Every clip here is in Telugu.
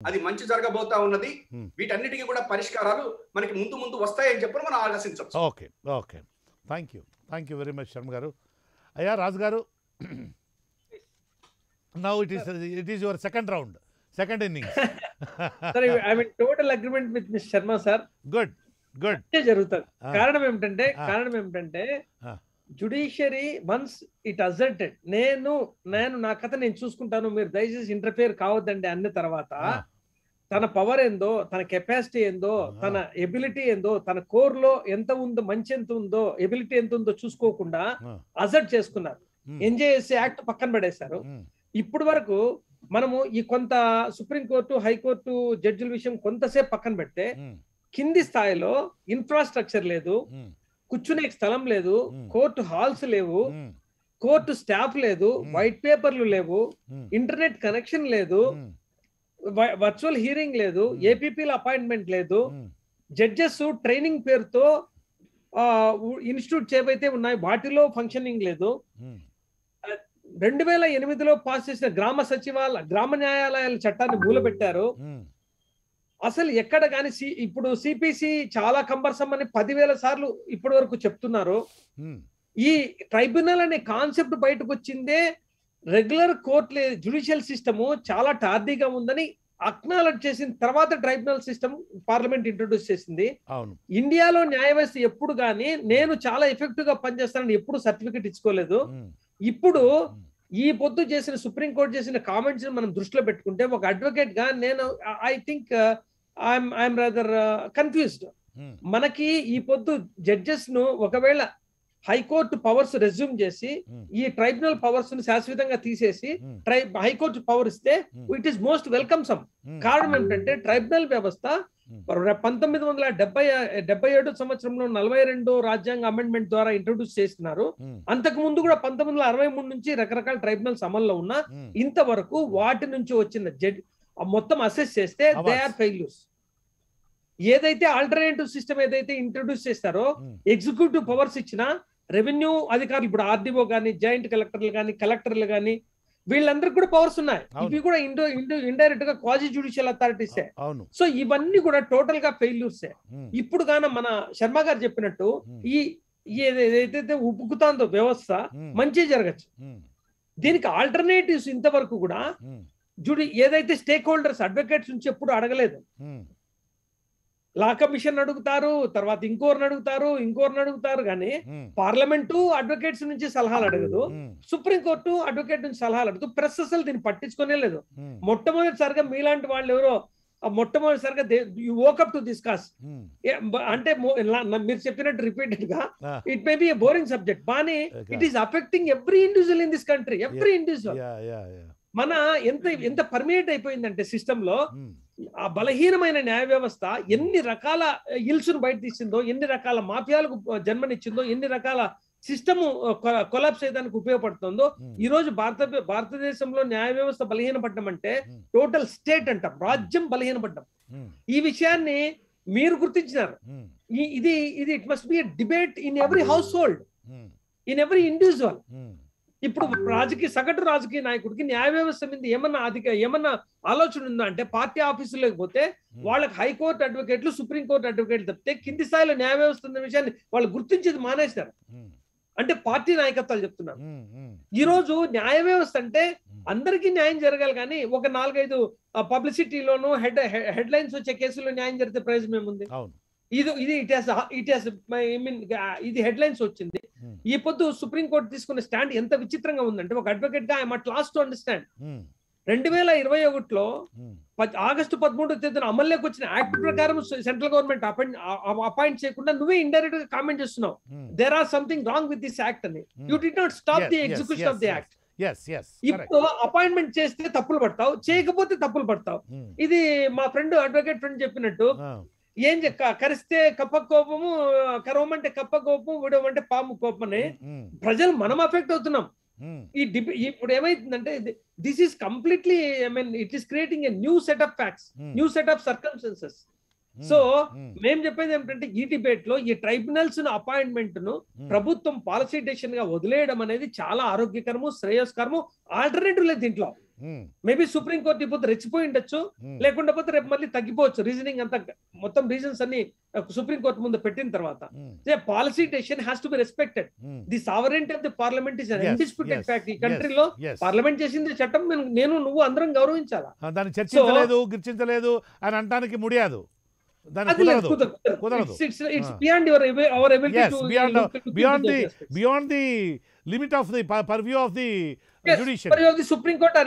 అది మంచి జరగబోతా ఉన్నది. వీటన్నిటికీ కూడా పరిష్కారాలు మనకి ముందు ముందు వస్తాయని చెప్పి మనం ఆలోచించవచ్చు okay okay. Thank you thank you very much Sharma గారు. అయ్యా రాజు గారు now it is it is your second round second innings sir I mean total agreement with miss Sharma sir good good జరుగుతుంది. కారణం ఏమిటంటే Ah. కారణం ఏమిటంటే Ah. Judiciary once it asserted నేను నేను నా కథ నేను చూసుకుంటాను మీరు దయచేసి ఇంటర్ఫియర్ కావద్దండి అన్న తర్వాత తన పవర్ ఏందో తన కెపాసిటీ ఏందో. తన ఎబిలిటీ ఏందో తన కోర్లో ఎంత ఉందో మంచి ఎంత ఉందో ఎబిలిటీ ఎంత ఉందో చూసుకోకుండా అజర్ట్ చేసుకున్నారు. ఎన్జేఎస్సీ యాక్ట్ పక్కన పడేశారు. ఇప్పటి వరకు మనము ఈ కొంత సుప్రీంకోర్టు హైకోర్టు జడ్జిల విషయం కొంతసేపు పక్కన పెడితే కింది స్థాయిలో ఇన్ఫ్రాస్ట్రక్చర్ లేదు. కూర్చునే స్థలం లేదు. కోర్టు హాల్స్ లేవు. కోర్టు స్టాఫ్ లేదు. వైట్ పేపర్లు లేవు. ఇంటర్నెట్ కనెక్షన్ లేదు. వర్చువల్ హీరింగ్ లేదు. ఏపీపీల అపాయింట్మెంట్ లేదు. జడ్జెస్ ట్రైనింగ్ పేరుతో ఇన్స్టిట్యూట్ చేపైతే ఉన్నాయి. వాటిలో ఫంక్షనింగ్ లేదు. రెండు వేల ఎనిమిదిలో పాస్ చేసిన గ్రామ సచివాలయ గ్రామ న్యాయాలయాల చట్టాన్ని మూలబెట్టారు. అసలు ఎక్కడ కానీ ఇప్పుడు సిపిసి చాలా కంబర్సమ్ అని పదివేల సార్లు ఇప్పటి వరకు చెప్తున్నారు. ఈ ట్రైబ్యునల్ అనే కాన్సెప్ట్ బయటకు వచ్చిందే రెగ్యులర్ కోర్ట్ జుడిషియల్ సిస్టమ్ చాలా టార్డీగా ఉందని అక్నాలెడ్జ్ చేసిన తర్వాత ట్రైబ్యునల్ సిస్టమ్ పార్లమెంట్ ఇంట్రొడ్యూస్ చేసింది. ఇండియాలో న్యాయ వ్యవస్థ ఎప్పుడు కానీ నేను చాలా ఎఫెక్టివ్గా పనిచేస్తానని ఎప్పుడు సర్టిఫికెట్ ఇచ్చుకోలేదు. ఇప్పుడు ఈ పొద్దు చేసిన సుప్రీం కోర్టు చేసిన కామెంట్స్ మనం దృష్టిలో పెట్టుకుంటే ఒక అడ్వకేట్గా నేను I think I'm I'm rather confused మనకి ఈ పొద్దు జడ్జెస్ను ఒకవేళ హైకోర్టు పవర్స్ రెజ్యూమ్ చేసి ఈ ట్రైబ్యునల్ పవర్స్ను శాశ్వతంగా తీసేసి ట్రై హైకోర్టు పవర్ ఇస్తే it is most welcome some కారణం ఏంటంటే ట్రైబ్యునల్ వ్యవస్థ పంతొమ్మిది వందల డెబ్బై డెబ్బై ఏడు సంవత్సరంలో నలభై రెండో రాజ్యాంగ అమెండ్మెంట్ ద్వారా ఇంట్రొడ్యూస్ చేస్తున్నారు. అంతకు ముందు కూడా పంతొమ్మిది వందల అరవై మూడు నుంచి రకరకాల ట్రైబ్యునల్స్ అమల్లో ఉన్న ఇంతవరకు వాటి నుంచి వచ్చిన జడ్ మొత్తం అసెస్ చేస్తే దే ఆర్ ఫెయిల్యూర్స్ ఏదైతే ఆల్టర్నేటివ్ సిస్టమ్ ఏదైతే ఇంట్రొడ్యూస్ చేస్తారో ఎగ్జిక్యూటివ్ పవర్స్ ఇచ్చిన రెవెన్యూ అధికారులు ఇప్పుడు ఆర్డీఓ కానీ జాయింట్ కలెక్టర్లు కానీ కలెక్టర్లు కానీ వీళ్ళందరికీ కూడా పవర్స్ ఉన్నాయి. ఇవి కూడా ఇండో ఇండో ఇండైరెక్ట్గా క్వాజీ జ్యుడిషియల్ అథారిటీసే సో ఇవన్నీ కూడా టోటల్గా ఫెయిల్యూర్సే ఉమ్, ఇప్పుడు గాన మన శర్మ గారు చెప్పినట్టు ఉమ్, ఈ ఈ ఏది- ఏదైతే ఉబ్బుకుతాందో వ్యవస్థ ఉమ్, మంచి జరగచ్చు. దీనికి ఆల్టర్నేటివ్స్ ఇంతవరకు కూడా జుడి ఏదైతే స్టేక్ హోల్డర్స్ అడ్వకేట్స్ నుంచి ఎప్పుడు అడగలేదు. లా కమిషన్ అడుగుతారు తర్వాత ఇంకోరిని అడుగుతారు ఇంకోరిని అడుగుతారు కానీ పార్లమెంటు అడ్వకేట్స్ నుంచి సలహాలు అడగదు. ఉమ్, సుప్రీం కోర్టు అడ్వకేట్ నుంచి సలహాలు అడుగుతూ ప్రెస్ అసలు దీన్ని పట్టించుకునే లేదు. మొట్టమొదటిసారిగా మీలాంటి వాళ్ళు ఎవరో మొట్టమొదటిసారిగా you woke up to discuss um, అంటే మీరు చెప్పినట్టు రిపీటెడ్గా it may be boring subject కానీ Okay. It is affecting every individual in this country every individual మన ఎంత ఎంత పర్మినేట్ అయిపోయిందంటే సిస్టమ్లో ఆ బలహీనమైన న్యాయ వ్యవస్థ ఎన్ని రకాల ఇల్సును బయట తీసిందో ఎన్ని రకాల మాఫియాలకు జన్మనిచ్చిందో ఎన్ని రకాల సిస్టమ్ కొలాప్స్ చేయడానికి ఉపయోగపడుతుందో ఈ రోజు భారత భారతదేశంలో న్యాయ వ్యవస్థ బలహీనపడ్డం అంటే టోటల్ స్టేట్ అంటాం రాజ్యం బలహీనపడ్డం. ఈ విషయాన్ని మీరు గుర్తించినారు. ఇది ఇది it must be debate in every household in every individual ఇప్పుడు రాజకీయ సగటు రాజకీయ నాయకుడికి న్యాయ వ్యవస్థ మీద ఏమన్నా అధిక ఏమన్నా ఆలోచన ఉందా? అంటే పార్టీ ఆఫీసులోకి పోతే వాళ్ళకి హైకోర్టు అడ్వకేట్లు సుప్రీంకోర్టు అడ్వకేట్లు తప్పితే కింది స్థాయిలో న్యాయ వ్యవస్థ ఉన్న విషయాన్ని వాళ్ళు గుర్తించేది మానేశారు. అంటే పార్టీ నాయకత్వాలు చెప్తున్నారు. ఈ రోజు న్యాయ వ్యవస్థ అంటే అందరికీ న్యాయం జరగాలి కానీ ఒక నాలుగైదు పబ్లిసిటీలోను హెడ్ హెడ్ లైన్స్ వచ్చే కేసుల్లో న్యాయం జరిగితే ప్రయోజనం ఏముంది? ఇది ఇది it has it has I mean ఇది హెడ్ లైన్స్ వచ్చింది. ఉమ్, ఈ పొద్దు సుప్రీం కోర్టు తీసుకున్న స్టాండ్ ఎంత విచిత్రంగా ఉందంటే ఒక అడ్వకేట్గా I must lost to understand రెండు వేల ఇరవై ఒకటిలో ప- ఆగస్టు పదమూడో తేదీన అమల్లోకి వచ్చిన యాక్ట్ ప్రకారం సెంట్రల్ గవర్నమెంట్ అపాయింట్ చేయకుండా నువ్వే ఇండైరెక్ట్గా కామెంట్ చేస్తున్నావు there are something wrong with this act అని. Hmm. You do not stop the execution of the act. ఇప్పుడు అపాయింట్మెంట్ చేస్తే తప్పులు పడతావు చేయకపోతే తప్పులు పడతావు. ఉమ్, ఇది మా ఫ్రెండ్ అడ్వకేట్ ఫ్రెండ్ చెప్పినట్టు ఏం కరిస్తే కప్ప కోపము కరవమంటే కప్ప కోపం విడవమంటే పాము కోపం అని ప్రజలు మనం అఫెక్ట్ అవుతున్నాం. ఈ డిబే ఇప్పుడు ఏమైతుందంటే this is completely I mean it is creating a new set of facts new set of circumstances so మేము చెప్పేది ఏమిటంటే ఈ డిబేట్లో ఈ ట్రైబ్యునల్స్ అపాయింట్మెంట్ను ప్రభుత్వం పాలసీ డెసిషన్గా వదిలేయడం అనేది చాలా ఆరోగ్యకరము శ్రేయస్కరము ఆల్టర్నేటివ్ లేదు దీంట్లో. మేబీ సుప్రీం కోర్టు ఇప్పుడు రెచ్చిపోయి ఉండొచ్చు. ఉమ్, లేకుండా పోతే రేపు మళ్ళీ తగ్గిపోవచ్చు. రీజనింగ్ అంతా మొత్తం రీజన్స్ అన్ని సుప్రీం కోర్టు ముందు పెట్టిన తర్వాత. Policy decision has to be respected. The sovereignty of the parliament is undisputed fact ఈ కంట్రీలో. పార్లమెంట్ చేసింది చట్టం. నేను- నువ్వు అందరం గౌరవించాలా? దాన్ని చర్చించలేదు గిర్చించలేదు అని అంటానికి ముడియాదు. Beyond the limit of the purview of the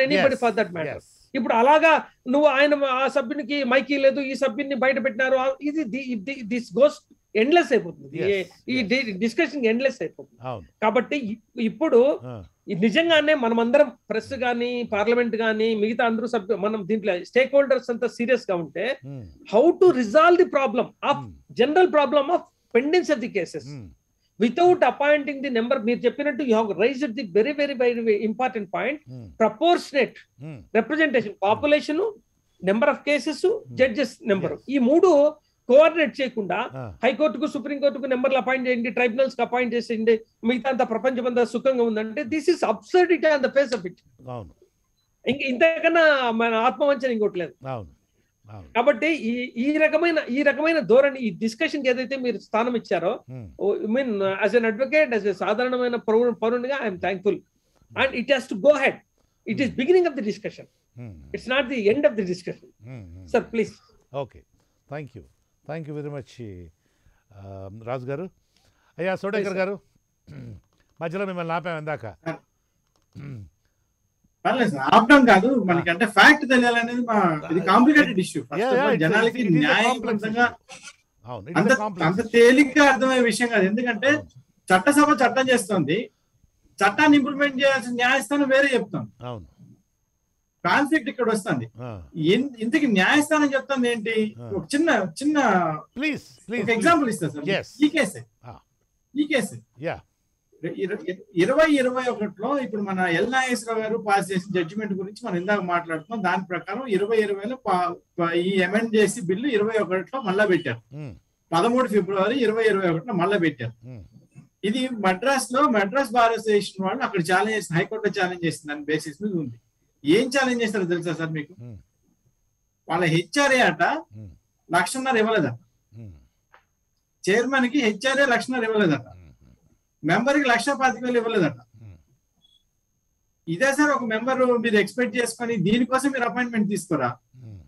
anybody for that matter. ఇప్పుడు అలాగా నువ్వు ఆయన ఆ సభ్యునికి మైకి లేదు ఈ సభ్యుని బయట పెట్టినారు ఇది దిస్ గోస్ ఎండ్లెస్ అయిపోతుంది. ఈ- డిస్కషన్ ఎండ్లెస్ అయిపోతుంది. కాబట్టి ఇప్పుడు ఇది నిజంగానే మనమందరం ప్రెస్ గానీ పార్లమెంట్ గానీ మిగతా అందరూ సభ్యు మనం దీంట్లో స్టేక్ హోల్డర్స్ అంతా సీరియస్గా ఉంటే ఉమ్, how to resolve the problem of um, general problem of pendence of the cases. Um, without appointing the number మీరు చెప్పినట్టు you have raise the very very very important point. Proportionate representation population number of cases judges number. ఈ మూడు కోఆర్డినేట్ చేయకుండా హైకోర్టుకు సుప్రీంకోర్టుకు నెంబర్లు అపాయింట్ చేయండి ట్రైబ్యునల్స్కి అపాయింట్ చేసేయండి మిగతా అంత ప్రపంచం అంతా సుఖంగా ఉందంటే this is absurdity on the face of it ఇంక ఇంతకన్నా మన ఆత్మవంచన ఇంకోటి లేదు. అవును. అవును. కాబట్టి ఈ ఈ రకమైన ఈ రకమైన ధోరణి ఈ డిస్కషన్కి ఏదైతే మీరు స్థానం ఇచ్చారో mean as an advocate as a సాధారణమైన పౌరు పౌరునిగా I'm thankful and it has to go head it is beginning of the discussion it's not the end of the discussion. Sir please okay thank you thank you very much Raju గారు. అయ్యా సోడేకర్ గారు మధ్యలో మిమ్మల్ని ఆపాం ఇందాక. పర్లేదు సార్ ఆపడం కాదు మనకి అంటే ఫ్యాక్ట్ తెలియాలనేది మా ఇది కాంప్లికేటెడ్ ఇష్యూ జనాలకి న్యాయబద్ధంగా అంత తేలిగ్గా అర్థమయ్యే విషయం కాదు. ఎందుకంటే చట్టసభ చట్టం చేస్తుంది. చట్టాన్ని ఇంప్లిమెంట్ చేయాల్సిన న్యాయస్థానం వేరే చెప్తాం అవును. కాన్ఫ్లిక్ట్ ఇక్కడ వస్తుంది. ఇంతకి న్యాయస్థానం చెప్తుంది ఏంటి. ఒక చిన్న చిన్న ప్లీజ్ ఎగ్జాంపుల్ ఇస్తా సార్. ఈ కేసే. ఈ కేసే. ఇరవై ఇరవై ఒకటిలో ఇప్పుడు మన ఎల్ నాగేశ్వరరావు గారు పాస్ చేసిన జడ్జిమెంట్ గురించి మనం ఇందాక మాట్లాడుతున్నాం. దాని ప్రకారం ఇరవై ఇరవైలో ఈ అమెండ్ చేసి బిల్లు ఇరవై ఒకటిలో మళ్ళా పెట్టారు. పదమూడు ఫిబ్రవరి ఇరవై ఇరవై ఒకటిలో మళ్ళా పెట్టారు. ఇది మద్రాస్లో మద్రాస్ బార్ అసోసియేషన్ వాళ్ళు అక్కడ ఛాలెంజ్ చేసిన హైకోర్టులో ఛాలెంజ్ చేసిన దాని బేసిస్ మీద ఉంది. ఏం ఛాలెంజ్ చేస్తారో తెలుసా సార్ మీకు? వాళ్ళ హెచ్ఆర్ఏ అట లక్షన్నర ఇవ్వలేదట. చైర్మన్కి హెచ్ఆర్ఏ లక్షన్నర ఇవ్వలేదట. మెంబర్కి లక్ష పాతిక వేలు ఇవ్వలేదట. ఇదే సార్ ఒక మెంబర్ మీరు ఎక్స్పెక్ట్ చేసుకొని దీనికోసం మీరు అపాయింట్మెంట్ తీసుకోరా?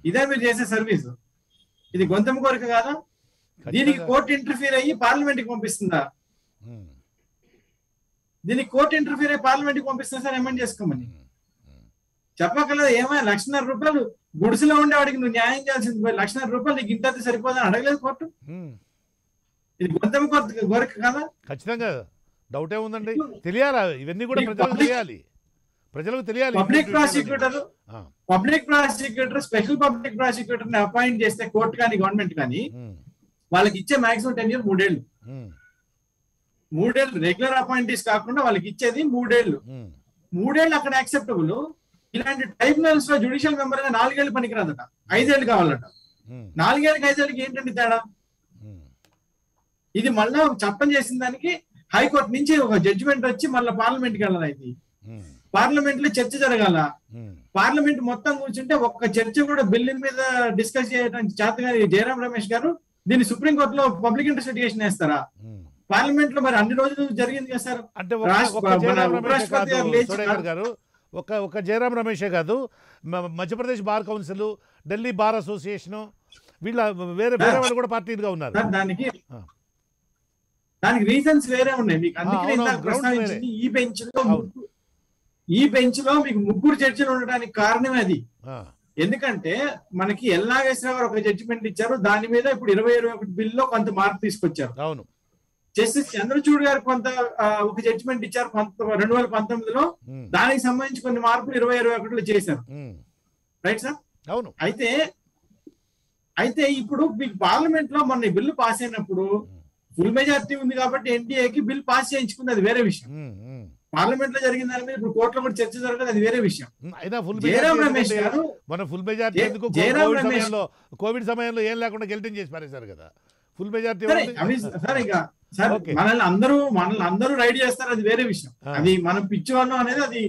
ఇదే మీరు చేసే సర్వీస్ ఇది గొంతమ కోరిక కాదా? దీనికి కోర్టు ఇంటర్ఫీర్ అయ్యి పార్లమెంట్కి పంపిస్తుందా? దీనికి కోర్టు ఇంటర్ఫీర్ అయ్యి పార్లమెంట్కి పంపిస్తుందా సార్ అమెండ్ చేసుకోమని. చెప్పగలదు ఏమైనా లక్షన్నర రూపాయలు గుడిసెలో ఉండేవాడికి నువ్వు న్యాయం చేయాల్సింది పోయి లక్షన్నర రూపాయలు నీకు ఇంత సరిపోదని అడగలేదు కోర్టు? ఇది గొంతమ కోరిక కోరిక కదా? ఖచ్చితంగా డౌట్ ఏముందండి తెలియాలా? ఇవన్నీ కూడా ప్రజలకు తెలియాలి. ప్రజలకు తెలియాలి. Public prosecutor. Public prosecutor special public ప్రాసిక్యూటర్ని appoint చేస్తే కోర్టు కానీ గవర్నమెంట్ కానీ వాళ్ళకి ఇచ్చే మాక్సిమం టెన్ ఇయర్ మూడేళ్ళు మూడేళ్ళు రెగ్యులర్ అపాయింటీస్ కాకుండా వాళ్ళకి ఇచ్చేది మూడేళ్ళు మూడేళ్ళు అక్కడ యాక్సెప్టబుల్. ఇలాంటి ట్రైబ్యునల్స్లో జుడిషియల్ మెంబర్గా నాలుగేళ్ళు పనికిరాదట. ఐదేళ్ళు కావాలట. నాలుగేళ్ళకి ఐదేళ్ళకి ఏంటండి తేడా? ఇది మళ్ళా చట్టం చేసిన దానికి హైకోర్టు నుంచి ఒక జడ్జిమెంట్ వచ్చి మళ్ళీ పార్లమెంట్కి వెళ్ళాలి ఇది. పార్లమెంట్లో చర్చ జరగాల. పార్లమెంట్ మొత్తం కూర్చుంటే ఒక్క చర్చ కూడా బిల్లు మీద డిస్కస్ చేయడానికి చేతగాని జయరాం రమేష్ గారు దీన్ని సుప్రీంకోర్టులో పబ్లిక్ ఇంట్రెస్ట్ లిటిగేషన్ వేస్తారా. పార్లమెంట్లో మరి అన్ని రోజులు జరిగింది కదా సార్? ఉపరాష్ట్రపతి గారు ఒక ఒక జయరాం రమేషే కాదు Madhya Pradesh bar council Delhi bar association వీళ్ళ వేరే వేరే వాళ్ళు కూడా పార్టీలుగా ఉన్నారు. దానికి. దానికి రీజన్స్ వేరే ఉన్నాయి. మీకు అందుకే ప్రస్తావించింది ఈ బెంచ్లో ఈ బెంచ్లో మీకు ముగ్గురు జడ్జిలు ఉండడానికి కారణం అది. ఎందుకంటే మనకి ఎల్ నాగేశ్వరరావు గారు ఒక జడ్జిమెంట్ ఇచ్చారు. దాని మీద ఇప్పుడు ఇరవై ఇరవై ఒకటి బిల్లో కొంత మార్పు తీసుకొచ్చారు. అవును. జస్టిస్ చంద్రచూడ్ గారు కొంత ఒక జడ్జిమెంట్ ఇచ్చారు రెండు వేల పంతొమ్మిదిలో. దానికి సంబంధించి కొన్ని మార్పులు ఇరవై ఇరవై ఒకటిలో చేశారు. రైట్ సార్ అవును. అయితే అయితే ఇప్పుడు మీకు పార్లమెంట్లో మొన్న బిల్లు పాస్ అయినప్పుడు ఫుల్ మెజారిటీ ఉంది కాబట్టి ఎన్డీఏకి బిల్ పాస్ చేయించుకుంది అది వేరే విషయం. పార్లమెంట్లో జరిగిన దాని మీద ఇప్పుడు కోర్టులో కూడా చర్చ జరగదు అది వేరే విషయం. జయరాం రమేష్ గారు మన full majority Jairam covid Ramesh- సమయంలో కోవిడ్ సమయంలో ఏం లేకుండా గెలిటింగ్ చేసి పారేశారు కదా. ఫుల్ మెజారిటీ సరే ఇక సార్. మనల్ని అందరూ మనల్ని అందరూ రైడ్ చేస్తారు అది వేరే విషయం. అది మనం పిచ్చి వాళ్ళం అనేది అది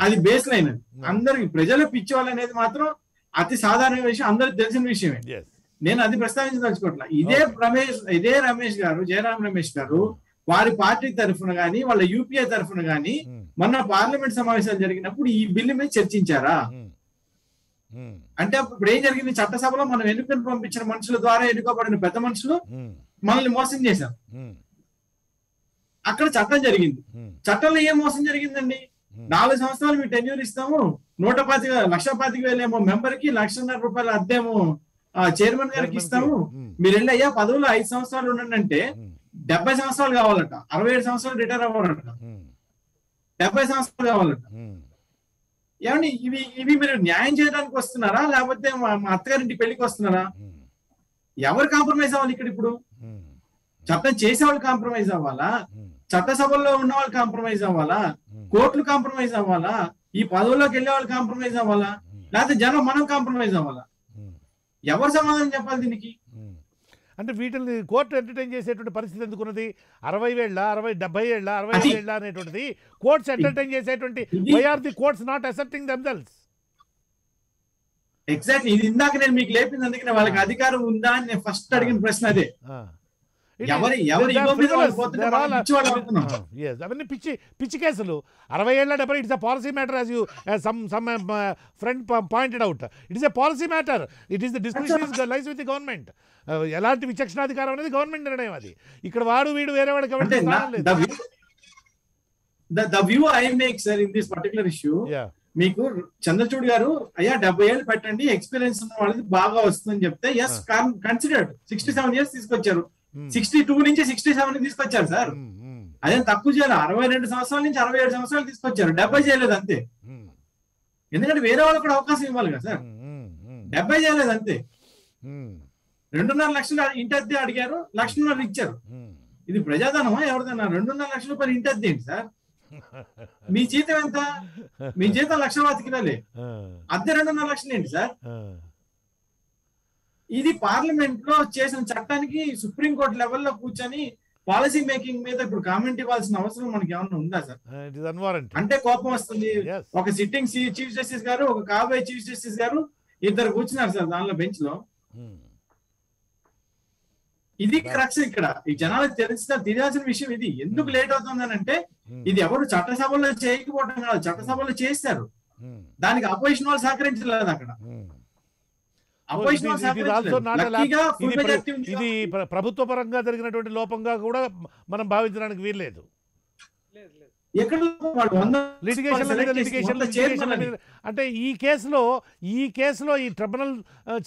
అది బేస్ లైన్ అది. అందరికి ప్రజల పిచ్చి వాళ్ళు అనేది మాత్రం అతి సాధారణ విషయం అందరికి తెలిసిన విషయమే. నేను అది ప్రస్తావించదలుచుకోవట్లా. ఇదే. రమేష్ ఇదే రమేష్ గారు జయరాం రమేష్ గారు వారి పార్టీ తరఫున గాని వాళ్ళ యూపీఏ తరఫున గాని మొన్న పార్లమెంట్ సమావేశాలు జరిగినప్పుడు ఈ బిల్లు మీద చర్చించారా? అంటే అప్పుడు ఇప్పుడు ఏం జరిగింది? చట్టసభలో మనం ఎన్నికలు పంపించిన మనుషుల ద్వారా ఎన్నుకోబడిన పెద్ద మనుషులు మనల్ని మోసం చేశారు. అక్కడ చట్టం జరిగింది. చట్టంలో ఏం మోసం జరిగిందండి. నాలుగు సంవత్సరాలు మీ టెన్యూర్ ఇస్తాము. నూట పాతిక లక్ష పాతిక వేలేమో మెంబర్కి లక్షన్నర రూపాయల అద్దెమో చైర్మన్ గారికి ఇస్తాము. మీరు వెళ్ళి అయ్యా పదవులు ఐదు సంవత్సరాలు ఉండండి అంటే డెబ్బై సంవత్సరాలు కావాలట. అరవై ఏడు సంవత్సరాలు రిటైర్ అవ్వాలట. డెబ్బై సంవత్సరాలు కావాలట. ఏమండి ఇవి ఇవి మీరు న్యాయం చేయడానికి వస్తున్నారా? లేకపోతే మా అత్తగారింటి పెళ్ళికి వస్తున్నారా? ఎవరు కాంప్రమైజ్ అవ్వాలి ఇక్కడ ఇప్పుడు? చట్టం చేసే వాళ్ళు కాంప్రమైజ్ అవ్వాలా? చట్టసభల్లో ఉన్న వాళ్ళు కాంప్రమైజ్ అవ్వాలా? ఉమ్, కోర్టులు కాంప్రమైజ్ అవ్వాలా? ఈ పదవుల్లోకి వెళ్ళే వాళ్ళు కాంప్రమైజ్ అవ్వాలా? ఉమ్, లేకపోతే జనం మనం కాంప్రమైజ్ అవ్వాలా? ఉమ్, ఎవరు సమాధానం చెప్పాలి దీనికి. అంటే వీటిని కోర్టు ఎంటర్టైన్ చేసేటువంటి పరిస్థితి ఎందుకున్నది? అరవై వేళ్ళ? అరవై డెబ్బై ఏళ్ళ? అరవై ఏళ్ళ అనేటువంటిది కోర్ట్స్ ఎంటర్టైన్ చేసేటువంటి why are the courts not accepting themselves exactly ఇది ఇందాక నేను మీకు లేపింది అందుకనే వాళ్ళకి అధికారం ఉందా అని నేను ఫస్ట్ అడిగిన ప్రశ్న అదే. అవన్నీ పిచ్చి పిచ్చి కేసులు. అరవై ఏళ్ళ డెబ్బై it's a policy matter as you some some friend pointed out it is a policy matter it is the discussion lies with government ఎలాంటి విచక్షణాధికారం అనేది గవర్నమెంట్ నిర్ణయం అది. ఇక్కడ వాడు వీడు వేరే ఎవరికి స్థానం the view I make sir in this particular issue. మీకు చంద్రచూడ్ గారు అయ్యా డెబ్బై ఏళ్ళు పెట్టండి ఎక్స్పీరియన్స్ ఉన్న వాళ్ళకి బాగా వస్తుందని చెప్తే yes considered sixty seven years తీసుకొచ్చారు. సిక్స్టీ టూ నుంచి సిక్స్టీ సెవెన్ తీసుకొచ్చారు సార్. Hmm, hmm, అదేం తక్కువ చేయాలి అరవై రెండు సంవత్సరాల నుంచి అరవై ఏడు సంవత్సరాలు తీసుకొచ్చారు. డెబ్బై చేయలేదు అంతే. Hmm, ఎందుకంటే వేరే వాళ్ళకి కూడా అవకాశం ఇవ్వాలి కదా సార్. Hmm, hmm, hmm, డెబ్బై చేయలేదు అంతే. Hmm, రెండున్నర లక్షలు ఇంటి అద్దె అడిగారు. లక్షన్నర ఇచ్చారు. Hmm. ఇది ప్రజాధనమా? ఎవరిదన్నా? రెండున్నర లక్షల రూపాయలు ఇంటి అద్దె ఏంటి సార్? మీ జీతం ఎంత? మీ జీతం లక్ష బతికినాలే అద్దె రెండున్నర లక్షలు ఏంటి సార్. ఇది పార్లమెంట్లో చేసిన చట్టానికి సుప్రీంకోర్టు లెవెల్లో కూర్చొని పాలసీ మేకింగ్ మీద ఇప్పుడు కామెంట్ ఇవ్వాల్సిన అవసరం మనకి ఏమైనా ఉందా సార్. అంటే కోపం వస్తుంది. ఒక సిట్టింగ్ చీఫ్ జస్టిస్ గారు ఒక కాబోయే చీఫ్ జస్టిస్ గారు ఇద్దరు కూర్చున్నారు సార్ దానిలో బెంచ్లో Hmm. ఇది క్రక్స్ ఇక్కడ ఈ జనాలకు తెలిసిన తెలియాల్సిన విషయం ఇది ఎందుకు లేట్ అవుతుందని అంటే Hmm. ఇది ఎవరు చట్టసభలో చేయకపోవడం కాదు చట్టసభలో చేస్తారు Hmm. దానికి అపోజిషన్ వాళ్ళు సహకరించలేదు అక్కడ Hmm. ఇది ప్రభుత్వ పరంగా జరిగినటువంటి లోపంగా కూడా మనం భావించడానికి వీల్లేదు. అంటే ఈ కేసులో ఈ కేసులో ఈ ట్రిబ్యునల్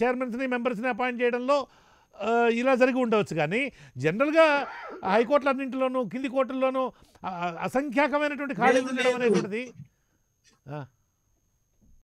చైర్మన్స్ని మెంబర్స్ని అపాయింట్ చేయడంలో ఇలా జరిగి ఉండవచ్చు కానీ జనరల్గా హైకోర్టులన్నింటిలోనూ కింది కోర్టుల్లోనూ అసంఖ్యాకమైనటువంటి ఖాళీలు లేదు, ఉండడం. అనేటువంటిది ఆ,